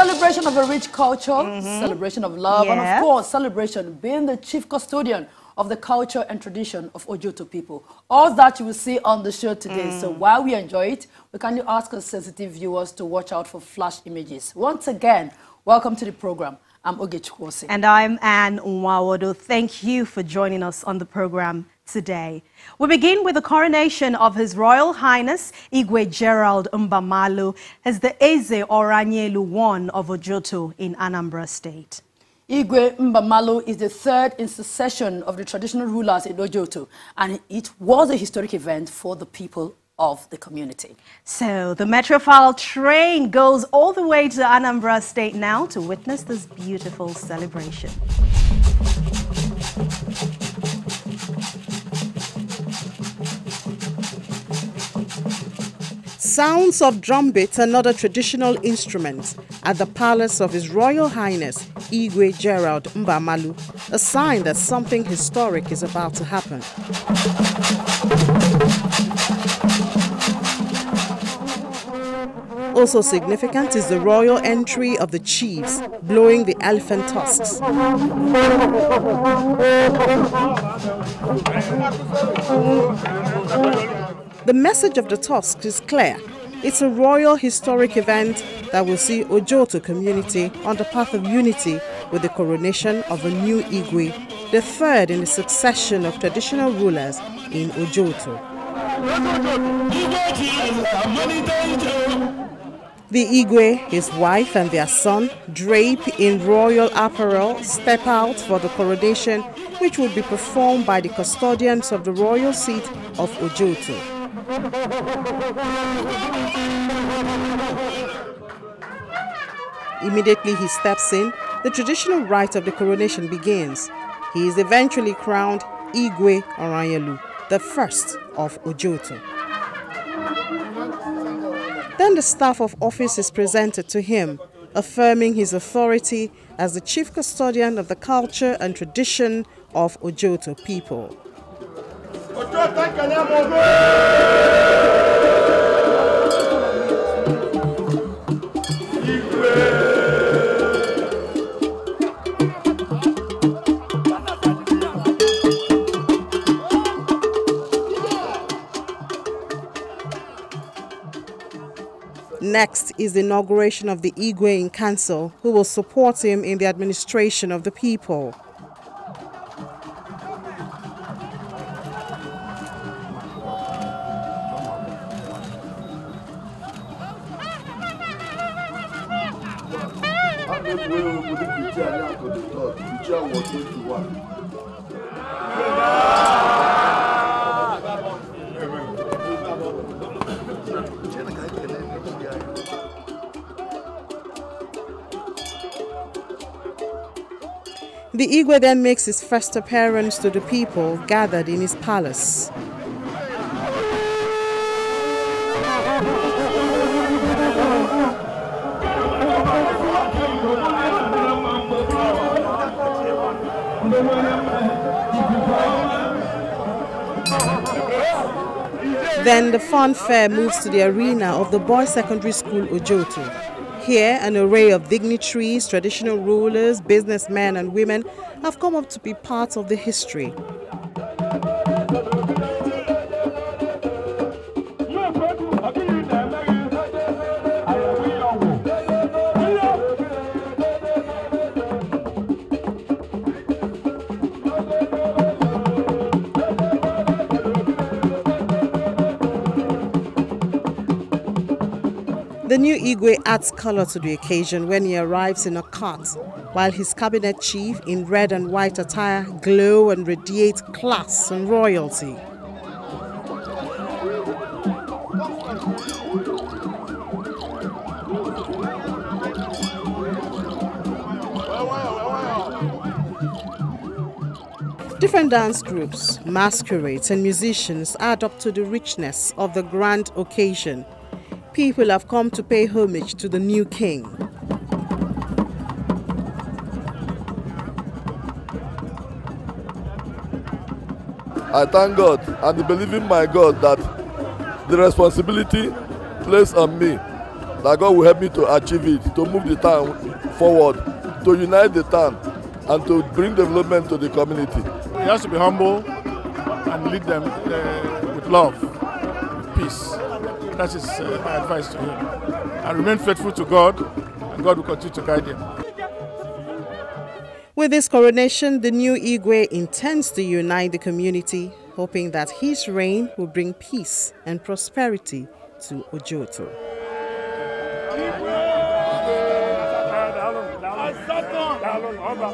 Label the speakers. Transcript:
Speaker 1: Celebration of a rich culture, mm-hmm. celebration of love, and of course, celebration being the chief custodian of the culture and tradition of Ojoto people. All that you will see on the show today. So mm. while we enjoy it, we kindly ask our sensitive viewers to watch out for flash images. Once again, welcome to the program. I'm Ogechukwose.
Speaker 2: And I'm Anne Nwawodo. Thank you for joining us on the program today. We begin with the coronation of His Royal Highness Igwe Gerald Mbamalu as the Eze Oranyelu I of Ojoto in Anambra State.
Speaker 1: Igwe Mbamalu is the third in succession of the traditional rulers in Ojoto, and it was a historic event for the people of the community.
Speaker 2: So the Metrofile train goes all the way to Anambra State now to witness this beautiful celebration.
Speaker 3: Sounds of drumbeat and other traditional instruments at the palace of His Royal Highness Igwe Gerald Mbamalu, a sign that something historic is about to happen. Also significant is the royal entry of the chiefs blowing the elephant tusks. The message of the tusks is clear. It's a royal historic event that will see Ojoto community on the path of unity with the coronation of a new Igwe, the third in the succession of traditional rulers in Ojoto. The Igwe, his wife, and their son, drape in royal apparel, step out for the coronation, which will be performed by the custodians of the royal seat of Ojoto. Immediately he steps in, the traditional rite of the coronation begins. He is eventually crowned Igwe Oranyelu, the first of Ojoto. Then the staff of office is presented to him, affirming his authority as the chief custodian of the culture and tradition of Ojoto people. Next is the inauguration of the Igwe in council, who will support him in the administration of the people. The Igwe then makes his first appearance to the people gathered in his palace. Then the fanfare moves to the arena of the Boys Secondary School Ojoto. Here, an array of dignitaries, traditional rulers, businessmen, and women have come up to be part of the history. The new Igwe adds color to the occasion when he arrives in a cart, while his cabinet chief in red and white attire glow and radiate class and royalty. Different dance groups, masquerades, and musicians add up to the richness of the grand occasion. People have come to pay homage to the new king.
Speaker 4: I thank God and believe in my God that the responsibility placed on me that God will help me to achieve it, to move the town forward, to unite the town, and to bring development to the community.
Speaker 5: He has to be humble and lead them uh, with love, with peace. That is uh, my advice to him. And remain faithful to God, and God will continue to guide him.
Speaker 3: With this coronation, the new Igwe intends to unite the community, hoping that his reign will bring peace and prosperity to Ojoto.
Speaker 5: Daalụ ọba